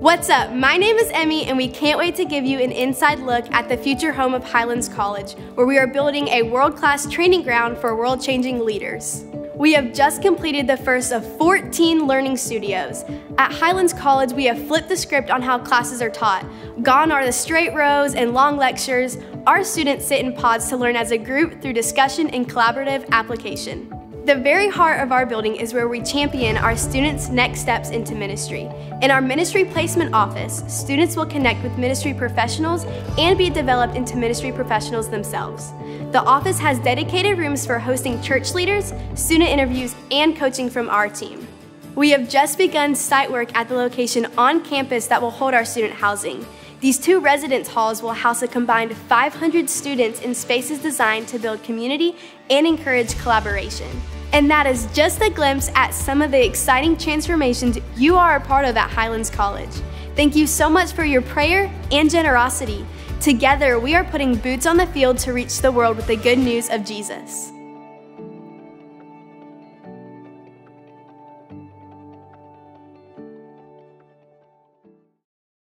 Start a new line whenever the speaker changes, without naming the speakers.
What's up? My name is Emmy, and we can't wait to give you an inside look at the future home of Highlands College, where we are building a world class training ground for world changing leaders. We have just completed the first of 14 learning studios. At Highlands College, we have flipped the script on how classes are taught. Gone are the straight rows and long lectures. Our students sit in pods to learn as a group through discussion and collaborative application. The very heart of our building is where we champion our students' next steps into ministry. In our ministry placement office, students will connect with ministry professionals and be developed into ministry professionals themselves. The office has dedicated rooms for hosting church leaders, student interviews, and coaching from our team. We have just begun site work at the location on campus that will hold our student housing. These two residence halls will house a combined 500 students in spaces designed to build community and encourage collaboration. And that is just a glimpse at some of the exciting transformations you are a part of at Highlands College. Thank you so much for your prayer and generosity. Together, we are putting boots on the field to reach the world with the good news of Jesus.